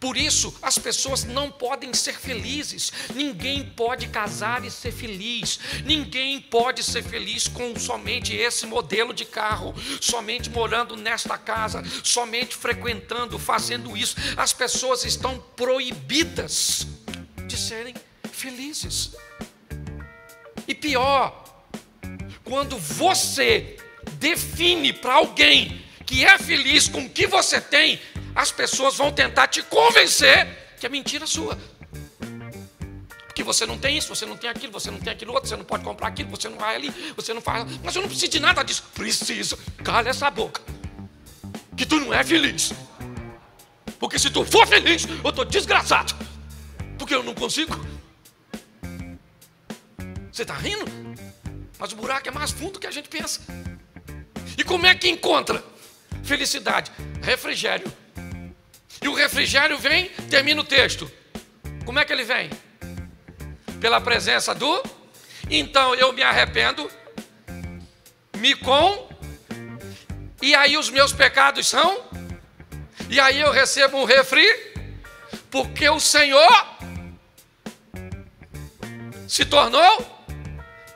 Por isso, as pessoas não podem ser felizes. Ninguém pode casar e ser feliz. Ninguém pode ser feliz com somente esse modelo de carro, somente morando nesta casa, somente frequentando, fazendo isso. As pessoas estão proibidas de serem felizes. E pior, quando você define para alguém que é feliz com o que você tem, as pessoas vão tentar te convencer que é mentira sua. Porque você não tem isso, você não tem aquilo, você não tem aquilo outro, você não pode comprar aquilo, você não vai ali, você não faz. Mas eu não preciso de nada disso. Preciso. Cala essa boca. Que tu não é feliz. Porque se tu for feliz, eu estou desgraçado. Porque eu não consigo. Você está rindo? Mas o buraco é mais fundo que a gente pensa. E como é que encontra felicidade? Refrigério. E o refrigério vem, termina o texto. Como é que ele vem? Pela presença do. Então eu me arrependo, me com, e aí os meus pecados são, e aí eu recebo um refri, porque o Senhor se tornou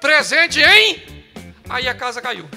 presente em. Aí a casa caiu.